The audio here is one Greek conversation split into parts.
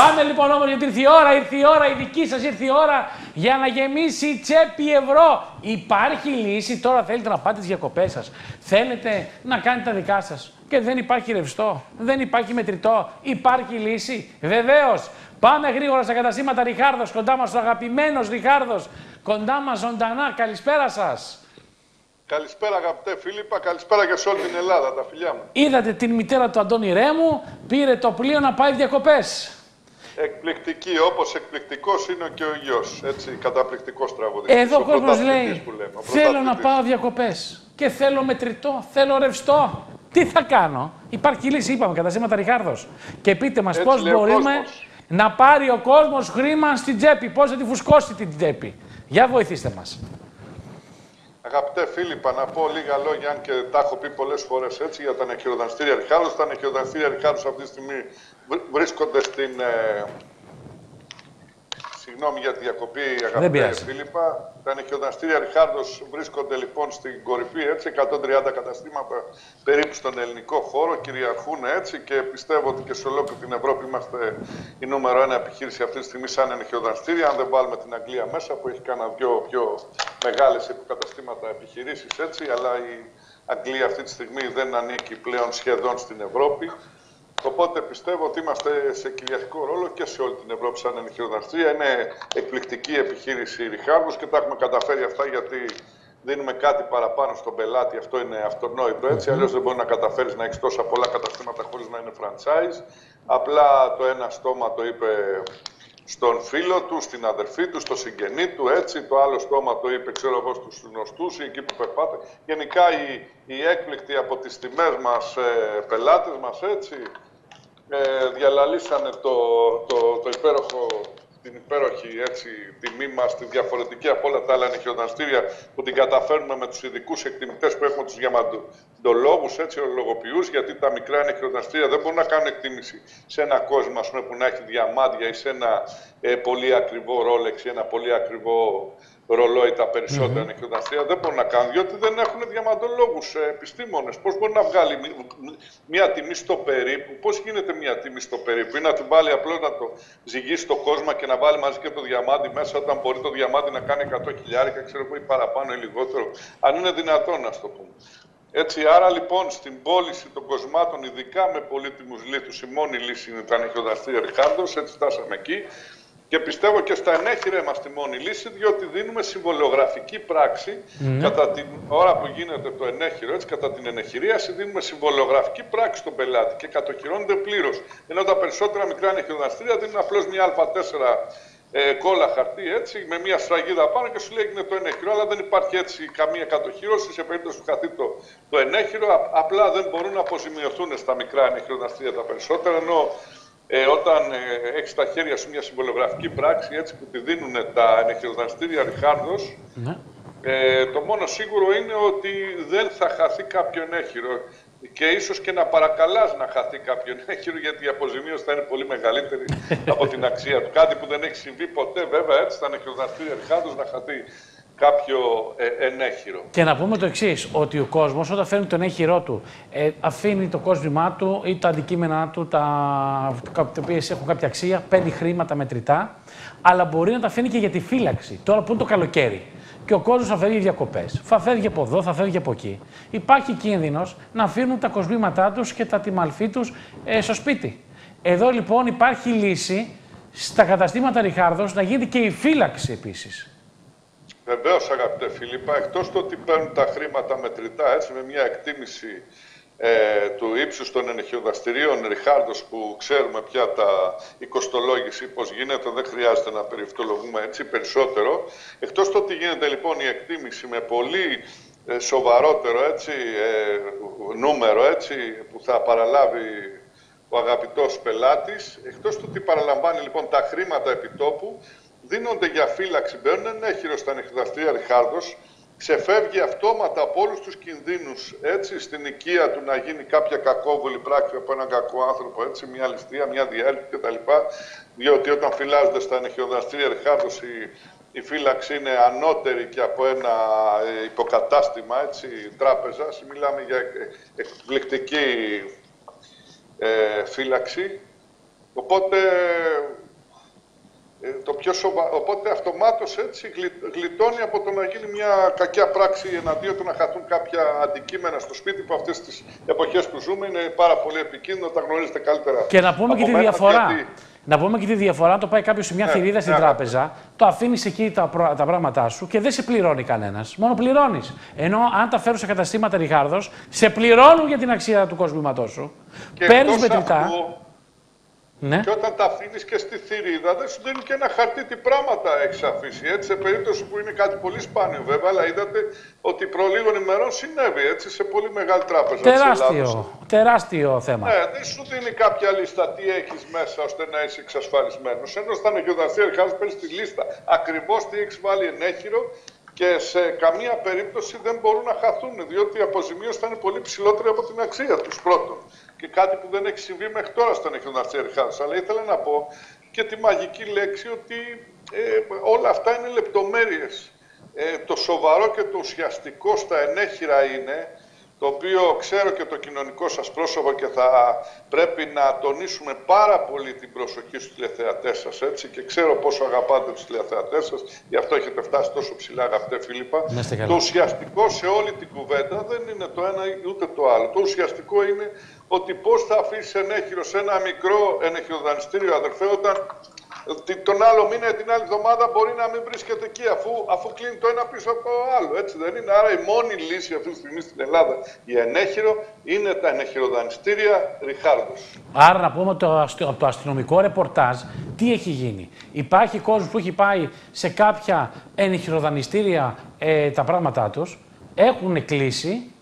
Πάμε λοιπόν όμως γιατί ήρθε η ώρα, ήρθε η ώρα, η δική σας ήρθε η ώρα για να γεμίσει η τσέπη ευρώ. Υπάρχει λύση, τώρα θέλετε να πάτε τις διακοπές σας. Θέλετε να κάνετε τα δικά σας και δεν υπάρχει ρευστό, δεν υπάρχει μετρητό, υπάρχει λύση. Βεβαίως, πάμε γρήγορα στα καταστήματα Ριχάρδος, κοντά μας ο αγαπημένος Ριχάρδος, κοντά μας ζωντανά, καλησπέρα σας. Καλησπέρα αγαπητέ Φίλιππα, καλησπέρα και σε όλη την Ελλάδα, τα φιλιά μου. Είδατε την μητέρα του Αντώνη Ρέμου, πήρε το πλοίο να πάει διακοπές. Εκπληκτική, όπως εκπληκτικός είναι και ο γιος, έτσι, καταπληκτικός τραγουδιστής. Εδώ ο κόσμος πρωταθλητής λέει, που λέμε, ο θέλω να πρωταθλητής. πάω διακοπές και θέλω μετρητό, θέλω ρευστό. Τι θα κάνω; Υπάρχει λύση, είπαμε, καταστήματα Ριχάρδος. Και πείτε μας Έτσι πώς λέει ο μπορούμε κόσμος. να πάρει ο κόσμος χρήμα στην τσέπη, πώς θα τη φουσκώσει την τσέπη. Για βοηθήστε μας. Αγαπητέ Φίλιππα, να πω λίγα λόγια, αν και τα έχω πει πολλές φορές έτσι, για τα νεχειροδανστήρια Ριχάρδος. Τα νεχειροδανστήρια Ριχάρδος αυτή τη στιγμή βρ- βρίσκονται στην... Ε, Συγγνώμη για τη διακοπή, αγαπητέ πειράζει. Φίλιππα. Τα νοικιοδανστήρια Ριχάρδος βρίσκονται λοιπόν στην κορυφή, έτσι, 130 καταστήματα περίπου στον ελληνικό χώρο, κυριαρχούν έτσι και πιστεύω ότι και σε ολόκληρη την Ευρώπη είμαστε η νούμερο ένα επιχείρηση αυτή τη στιγμή σαν νοικιοδανστήρια. Αν δεν βάλουμε την Αγγλία μέσα που έχει κάνα δυο πιο μεγάλες υποκαταστήματα επιχειρήσεις έτσι, αλλά η Αγγλία αυτή τη στιγμή δεν ανήκει πλέον σχεδόν στην Ευρώπη. Οπότε πιστεύω ότι είμαστε σε κυριαρχικό ρόλο και σε όλη την Ευρώπη σαν ενεχειοδραστρία. Είναι εκπληκτική επιχείρηση η Ριχάρδος και τα έχουμε καταφέρει αυτά γιατί δίνουμε κάτι παραπάνω στον πελάτη. Αυτό είναι αυτονόητο έτσι. Αλλιώς δεν μπορεί να καταφέρεις να έχεις τόσα πολλά καταστήματα χωρίς να είναι franchise. Απλά το ένα στόμα το είπε στον φίλο του, στην αδερφή του, στο συγγενή του, έτσι. Το άλλο στόμα το είπε, ξέρω εγώ, στους γνωστούς ή εκεί που περπάτε. Γενικά οι, οι έκπληκτοι από τις τιμές μας ε, πελάτες μας, έτσι, ε, διαλαλήσανε το, το, το υπέροχο, την υπέροχη έτσι, τιμή μας, τη διαφορετική από όλα τα άλλα νοικιοδανστήρια που την καταφέρνουμε με τους ειδικούς εκτιμητές που έχουμε τους διαμαντολόγους, έτσι, ολογοποιούς, γιατί τα μικρά νοικιοδανστήρια δεν μπορούν να κάνουν εκτίμηση σε ένα κόσμο ας πούμε, που να έχει διαμάντια ή σε ένα ε, πολύ ακριβό Rolex ή ένα πολύ ακριβό ρολόι τα περισσότερα νοικιοδανστήρια δεν μπορούν να κάνουν, διότι δεν έχουν διαμαντολόγους ε, επιστήμονες. Πώς μπορεί να βγάλει μ- μ- μια τιμή στο περίπου, πώς γίνεται μια τιμή στο περίπου, ή να την βάλει απλώς να το ζυγίσει στο κόσμο και να βάλει μαζί και το διαμάντι μέσα, όταν μπορεί το διαμάντι να κάνει 100 χιλιάρικα, ξέρω εγώ, ή παραπάνω ή λιγότερο, αν είναι δυνατόν, να το πούμε. Έτσι, άρα λοιπόν στην πώληση των κοσμάτων, ειδικά με πολύτιμους λίθους, η μόνη λύση είναι τα νοικιοδανστήρια Ριχάρδος, έτσι φτάσαμε εκεί. Και πιστεύω και στα ενέχειρα είμαστε η μόνη λύση, διότι δίνουμε συμβολιογραφική πράξη κατά την ώρα που γίνεται το ενέχειρο, έτσι, κατά την ενεχειρίαση, δίνουμε συμβολιογραφική πράξη στον πελάτη και κατοχυρώνεται πλήρως. Ενώ τα περισσότερα μικρά ενεχειοδανστήρια δίνουν απλώς μια Α4 ε, κόλλα χαρτί έτσι, με μια σφραγίδα πάνω και σου λέει είναι το ενέχειρο, αλλά δεν υπάρχει έτσι καμία κατοχύρωση σε περίπτωση που χαθεί το, το ενέχειρο. Α- απλά δεν μπορούν να αποζημιωθούν στα μικρά ενεχειοδανστήρια τα περισσότερα, ενώ ε, όταν ε, έχεις στα χέρια σου μια συμβολογραφική πράξη έτσι, που τη δίνουν τα ενεχειοδανστήρια Ριχάρδος, Ναι. ε, το μόνο σίγουρο είναι ότι δεν θα χαθεί κάποιο ενέχειρο και ίσως και να παρακαλάς να χαθεί κάποιο ενέχειρο γιατί η αποζημίωση θα είναι πολύ μεγαλύτερη από την αξία του. Κάτι που δεν έχει συμβεί ποτέ βέβαια έτσι στα ενεχειοδανστήρια Ριχάρδος να χαθεί κάποιο ε, ενέχειρο. Και να πούμε το εξής, ότι ο κόσμος όταν φέρνει τον έχειρό του, ε, αφήνει το κόσμημά του ή τα αντικείμενά του, τα, τα οποία έχουν κάποια αξία, παίρνει χρήματα μετρητά, αλλά μπορεί να τα αφήνει και για τη φύλαξη. Τώρα που είναι το καλοκαίρι και ο κόσμος θα φεύγει διακοπές, θα φεύγει από εδώ, θα φεύγει από εκεί. Υπάρχει κίνδυνος να αφήνουν τα κοσμήματά τους και τα τιμαλφή τους ε, στο σπίτι. Εδώ λοιπόν υπάρχει λύση στα καταστήματα Ριχάρδος να γίνεται και η φύλαξη επίσης. Βεβαίως, αγαπητέ Φίλιππα, εκτός το ότι παίρνουν τα χρήματα μετρητά έτσι, με μια εκτίμηση ε, του ύψους των ενεχειοδαστηρίων Ριχάρδος που ξέρουμε πια τα η κοστολόγηση πώς γίνεται, δεν χρειάζεται να περιευτολογούμε έτσι περισσότερο. Εκτός το ότι γίνεται λοιπόν η εκτίμηση με πολύ ε, σοβαρότερο έτσι, ε, νούμερο έτσι, που θα παραλάβει ο αγαπητός πελάτης, εκτός του ότι παραλαμβάνει λοιπόν τα χρήματα επιτόπου, δίνονται για φύλαξη, μπαίνουν ενέχειρο στα ανοιχταστήρια Ριχάρδος, ξεφεύγει αυτόματα από όλους τους κινδύνους, έτσι, στην οικία του να γίνει κάποια κακόβουλη πράξη από έναν κακό άνθρωπο, έτσι, μια ληστεία, μια διέλυση κτλ. Διότι όταν φυλάζονται στα ανοιχταστήρια Ριχάρδος η, η φύλαξη είναι ανώτερη και από ένα ε, υποκατάστημα, έτσι, τράπεζας. Μιλάμε για ε, εκπληκτική ε, φύλαξη. Οπότε το πιο σοβα... Οπότε αυτομάτως έτσι γλιτώνει από το να γίνει μια κακιά πράξη εναντίον του να χαθούν κάποια αντικείμενα στο σπίτι που αυτές τις εποχές που ζούμε είναι πάρα πολύ επικίνδυνο, τα γνωρίζετε καλύτερα. Και να πούμε και τη διαφορά. Να πούμε και τη διαφορά, το πάει κάποιος σε μια ναι, θηρίδα στην ναι. τράπεζα, το αφήνεις εκεί τα, τα πράγματά σου και δεν σε πληρώνει κανένας. Μόνο πληρώνεις. Ενώ αν τα φέρουν σε καταστήματα Ριχάρδο, σε πληρώνουν για την αξία του κοσμήματό σου. Παίρνεις μετρητά. Ναι. Και όταν τα αφήνεις και στη θηρίδα, δεν σου δίνει και ένα χαρτί τι πράγματα έχεις αφήσει. Έτσι, σε περίπτωση που είναι κάτι πολύ σπάνιο βέβαια, αλλά είδατε ότι προ λίγων ημερών συνέβη έτσι, σε πολύ μεγάλη τράπεζα. Τεράστιο, τεράστιο θέμα. Ναι, δεν σου δίνει κάποια λίστα τι έχεις μέσα ώστε να είσαι εξασφαλισμένος. Ενώ στα νοικιοδαστήρια αρχάζει παίρνει τη λίστα ακριβώς τι έχεις βάλει ενέχειρο και σε καμία περίπτωση δεν μπορούν να χαθούν, διότι η αποζημίωση θα είναι πολύ ψηλότερη από την αξία τους πρώτον και κάτι που δεν έχει συμβεί μέχρι τώρα στον Εκδοναστή Αρχάδος. Αλλά ήθελα να πω και τη μαγική λέξη ότι ε, όλα αυτά είναι λεπτομέρειες. Ε, το σοβαρό και το ουσιαστικό στα ενέχειρα είναι το οποίο ξέρω και το κοινωνικό σας πρόσωπο και θα πρέπει να τονίσουμε πάρα πολύ την προσοχή στους τηλεθεατές σας, έτσι, και ξέρω πόσο αγαπάτε τους τηλεθεατές σας, γι' αυτό έχετε φτάσει τόσο ψηλά, αγαπητέ Φίλιππα. Το ουσιαστικό σε όλη την κουβέντα δεν είναι το ένα ούτε το άλλο. Το ουσιαστικό είναι ότι πώς θα αφήσει ενέχειρο σε ένα μικρό ενεχειροδανιστήριο, αδερφέ, όταν τον άλλο μήνα ή την άλλη εβδομάδα μπορεί να μην βρίσκεται εκεί αφού, αφού κλείνει το ένα πίσω από το άλλο. Έτσι δεν είναι. Άρα η μόνη λύση αυτή τη στιγμή στην Ελλάδα για ενέχειρο είναι τα ενεχειροδανιστήρια Ριχάρδος. Άρα να πούμε το, από το αστυνομικό ρεπορτάζ τι έχει γίνει; Υπάρχει κόσμος που έχει πάει σε κάποια ενεχειροδανιστήρια ε, τα πράγματά τους, έχουν κλείσει,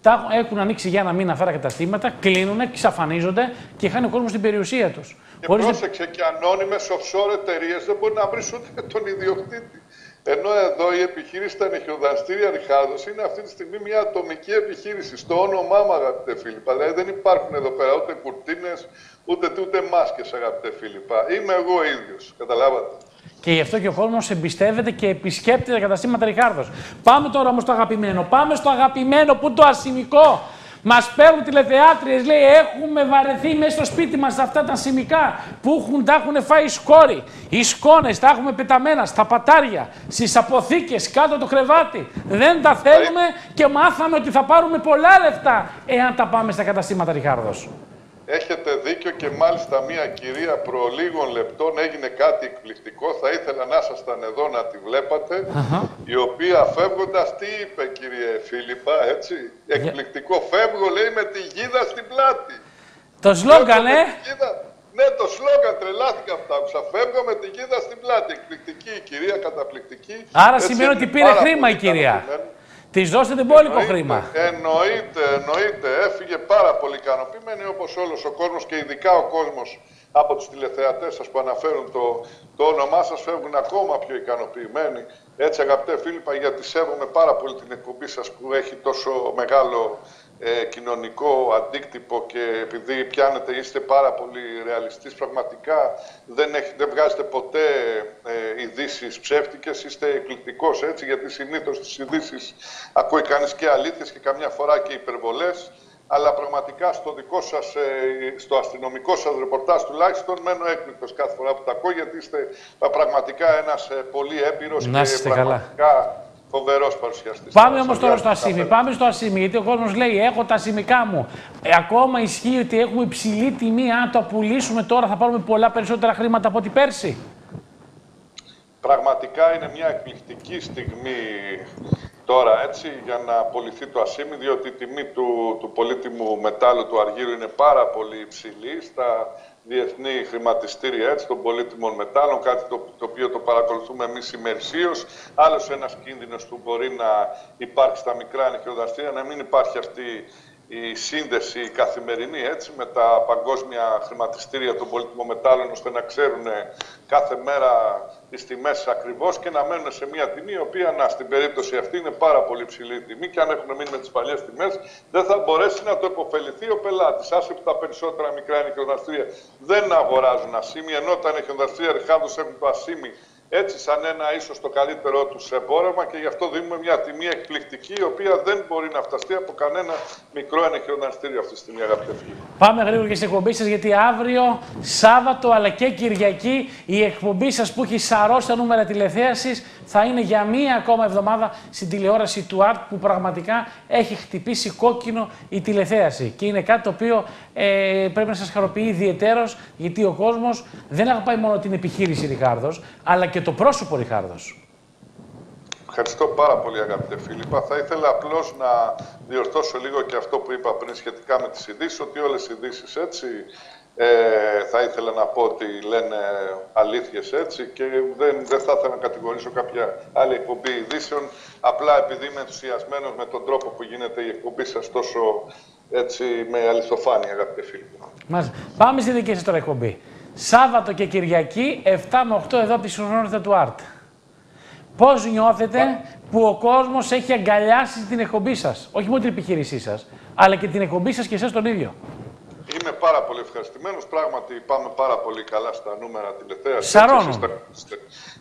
τα έχουν ανοίξει για ένα μήνα αυτά τα καταστήματα, κλείνουν, εξαφανίζονται και χάνει ο κόσμος την περιουσία τους. Και Χωρίς... πρόσεξε και ανώνυμες offshore εταιρείες δεν μπορεί να βρεις ούτε τον ιδιοκτήτη. Ενώ εδώ η επιχείρηση στα νυχιοδανστήρια Ριχάδος είναι αυτή τη στιγμή μια ατομική επιχείρηση. Στο όνομά μου, αγαπητέ Φίλιππα. Δηλαδή δεν υπάρχουν εδώ πέρα ούτε κουρτίνες, ούτε, ούτε μάσκες, αγαπητέ Φίλιππα. Είμαι εγώ ίδιος. Καταλάβατε. Και γι' αυτό και ο κόσμος εμπιστεύεται και επισκέπτεται τα καταστήματα Ριχάρδος. Πάμε τώρα όμως στο αγαπημένο. Πάμε στο αγαπημένο που το ασημικό. Μας παίρνουν τηλεθεάτριες, λέει: Έχουμε βαρεθεί μέσα στο σπίτι μας αυτά τα σημικά που έχουν, τα έχουν φάει σκόροι. Οι σκόνες τα έχουμε πεταμένα στα πατάρια, στις αποθήκες, κάτω το κρεβάτι. Δεν τα θέλουμε και μάθαμε ότι θα πάρουμε πολλά λεφτά εάν τα πάμε στα καταστήματα Ριχάρδος. Έχετε δίκιο και μάλιστα μία κυρία προ λίγων λεπτών έγινε κάτι εκπληκτικό. Θα ήθελα να ήσασταν εδώ να τη βλέπατε. Η οποία φεύγοντας τι είπε κύριε Φίλιππα, έτσι; Εκπληκτικό. Φεύγω λέει με τη γίδα στην πλάτη. Το σλόγκαν, ε! Ναι, το σλόγκαν τρελάθηκα αυτά. Φεύγω με τη γίδα στην πλάτη. Εκπληκτική η κυρία, καταπληκτική. Άρα σημαίνει ότι πήρε χρήμα η κυρία. Της δώσατε μπόλικο χρήμα. Εννοείται, εννοείται. Έφυγε πάρα πολύ ικανοποιημένη όπως όλος ο κόσμος και ειδικά ο κόσμος από τους τηλεθεατές σας που αναφέρουν το, το όνομά σας φεύγουν ακόμα πιο ικανοποιημένοι. Έτσι, αγαπητέ Φίλιππα, γιατί σέβομαι πάρα πολύ την εκπομπή σας που έχει τόσο μεγάλο ε, κοινωνικό αντίκτυπο και επειδή πιάνετε, είστε πάρα πολύ ρεαλιστής, πραγματικά δεν, έχει, δεν βγάζετε ποτέ ε, ειδήσεις ψεύτικες, είστε εκπληκτικός έτσι, γιατί συνήθως στις ειδήσεις ακούει κανείς και αλήθειες και καμιά φορά και υπερβολές. Αλλά πραγματικά στο δικό σας, ε, στο αστυνομικό σας ρεπορτάζ τουλάχιστον μένω έκπληκτος κάθε φορά που τα ακούω γιατί είστε πραγματικά ένας ε, πολύ έπειρος και πραγματικά Φοβερός παρουσιαστής. Πάμε όμως τώρα στο Ασίμι. Πάμε στο Ασίμι. Γιατί ο κόσμος λέει: Έχω τα ασημικά μου. Ε, ακόμα ισχύει ότι έχουμε υψηλή τιμή. Αν το πουλήσουμε τώρα, θα πάρουμε πολλά περισσότερα χρήματα από ό,τι πέρσι. Πραγματικά είναι μια εκπληκτική στιγμή τώρα έτσι για να απολυθεί το ασίμι, διότι η τιμή του, του πολύτιμου μετάλλου του αργύρου είναι πάρα πολύ υψηλή στα διεθνή χρηματιστήρια έτσι, των πολύτιμων μετάλλων, κάτι το, το οποίο το παρακολουθούμε εμείς ημερησίως. Άλλος ένας κίνδυνος που μπορεί να υπάρξει στα μικρά νοικιοδαστήρια, να μην υπάρχει αυτή η σύνδεση καθημερινή έτσι, με τα παγκόσμια χρηματιστήρια των πολύτιμων μετάλλων, ώστε να ξέρουν κάθε μέρα τις τιμές ακριβώς και να μένουν σε μια τιμή, η οποία να, στην περίπτωση αυτή είναι πάρα πολύ ψηλή η τιμή και αν έχουν μείνει με τις παλιές τιμές, δεν θα μπορέσει να το υποφεληθεί ο πελάτης. Άσε που τα περισσότερα μικρά νοικιοδαστήρια δεν αγοράζουν ασήμι, ενώ τα νοικιοδαστήρια ρηχάδου έχουν το ασήμι έτσι σαν ένα ίσως το καλύτερό του εμπόρευμα και γι' αυτό δίνουμε μια τιμή εκπληκτική η οποία δεν μπορεί να φταστεί από κανένα μικρό ενεχειοναστήριο αυτή τη στιγμή αγαπητέ φίλοι. Πάμε γρήγορα και στην εκπομπή σας, γιατί αύριο, Σάββατο αλλά και Κυριακή, η εκπομπή σας που έχει σαρώσει τα νούμερα τηλεθέασης θα είναι για μία ακόμα εβδομάδα στην τηλεόραση του ΑΡΤ που πραγματικά έχει χτυπήσει κόκκινο η τηλεθέαση. Και είναι κάτι το οποίο ε, πρέπει να σας χαροποιεί ιδιαιτέρως, γιατί ο κόσμος δεν αγαπάει μόνο την επιχείρηση Ριχάρδο, αλλά και το πρόσωπο Ριχάρδο. Ευχαριστώ πάρα πολύ αγαπητέ Φίλιππα. Θα ήθελα απλώς να διορθώσω λίγο και αυτό που είπα πριν σχετικά με τις ειδήσεις, ότι όλες οι ειδήσεις έτσι ε, θα ήθελα να πω ότι λένε αλήθειες έτσι και δεν, δεν θα ήθελα να κατηγορήσω κάποια άλλη εκπομπή ειδήσεων απλά επειδή είμαι ενθουσιασμένος με τον τρόπο που γίνεται η εκπομπή σας τόσο έτσι με αληθοφάνεια αγαπητέ Φίλιππα. Μας... Πάμε στη δική σας τώρα εκπομπή. Σάββατο και Κυριακή 7 με 8 εδώ από τη Συγχρονότητα του ΑΡΤ. Πώς νιώθετε που ο κόσμος έχει αγκαλιάσει την εκπομπή σας, όχι μόνο την επιχείρησή σας, αλλά και την εκπομπή σας και εσάς τον ίδιο. Είμαι πάρα πολύ ευχαριστημένος. Πράγματι πάμε πάρα πολύ καλά στα νούμερα τηλεθέασης. Σαρώνω.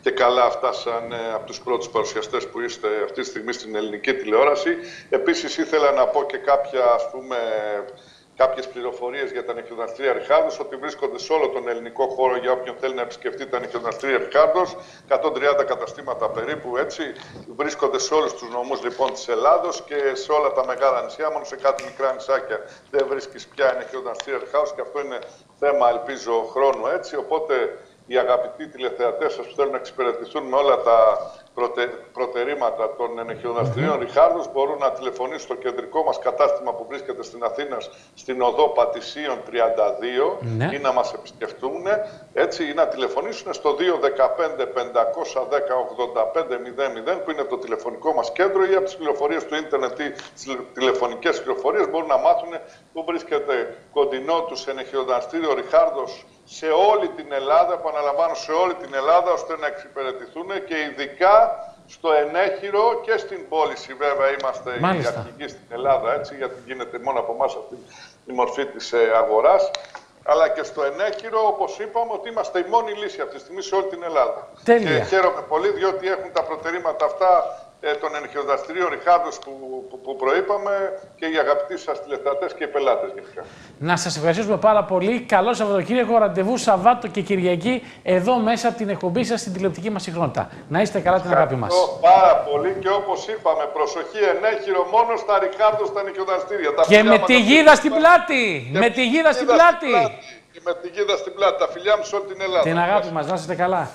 Και καλά φτάσαν ε, από τους πρώτους παρουσιαστές που είστε αυτή τη στιγμή στην ελληνική τηλεόραση. Επίσης ήθελα να πω και κάποια ας πούμε κάποιες πληροφορίες για τα νυχιοδραστήρια Ριχάρδο, ότι βρίσκονται σε όλο τον ελληνικό χώρο για όποιον θέλει να επισκεφτεί τα νυχιοδραστήρια Ριχάρδο. 130 καταστήματα περίπου έτσι. Βρίσκονται σε όλους τους νομούς λοιπόν της Ελλάδος και σε όλα τα μεγάλα νησιά. Μόνο σε κάτι μικρά νησάκια δεν βρίσκεις πια νυχιοδραστήρια Ριχάρδο και αυτό είναι θέμα, ελπίζω, χρόνου έτσι. Οπότε οι αγαπητοί τηλεθεατές σας που θέλουν να εξυπηρετηθούν με όλα τα προτε... προτερήματα των ενεχειοδραστηρίων mm -hmm. Ριχάρδος μπορούν να τηλεφωνήσουν στο κεντρικό μας κατάστημα που βρίσκεται στην Αθήνα στην οδό Πατησίων 32 ναι. ή να μας επισκεφτούν έτσι ή να τηλεφωνήσουν στο 215 510 85 00 που είναι το τηλεφωνικό μας κέντρο ή από τις πληροφορίες του ίντερνετ ή τις τηλεφωνικές πληροφορίες μπορούν να μάθουν που βρίσκεται κοντινό τους ενεχειοδραστήριο Ριχάρδος σε όλη την Ελλάδα, επαναλαμβάνω σε όλη την Ελλάδα, ώστε να εξυπηρετηθούν και ειδικά στο Ενέχειρο και στην πώληση βέβαια είμαστε Μάλιστα. οι αρχηγοί στην Ελλάδα, έτσι, γιατί γίνεται μόνο από εμάς αυτή η μορφή της ε, αγοράς. Αλλά και στο Ενέχειρο, όπως είπαμε, ότι είμαστε η μόνη λύση αυτή τη στιγμή σε όλη την Ελλάδα. Τέλεια. Και χαίρομαι πολύ, διότι έχουν τα προτερήματα αυτά ε, των ενεχειοδραστηρίων Ριχάρδος που, που, που, προείπαμε και οι αγαπητοί σας τηλεθεατές και οι πελάτες γενικά. Να σας ευχαριστήσουμε πάρα πολύ. Καλό Σαββατοκύριακο, ραντεβού Σαββάτο και Κυριακή εδώ μέσα από την εκπομπή σας στην τηλεοπτική μας συχνότητα. Να είστε καλά την αγάπη μας. πάρα πολύ και όπως είπαμε, προσοχή ενέχειρο μόνο στα Ριχάρδο στα ενεχειοδραστήρια. και με τη γίδα στην πλάτη. Με τη γίδα στην πλάτη. Και με τη γίδα στην πλάτη. Τα φιλιά μου σε όλη την Ελλάδα. Την αγάπη μας. Να είστε καλά.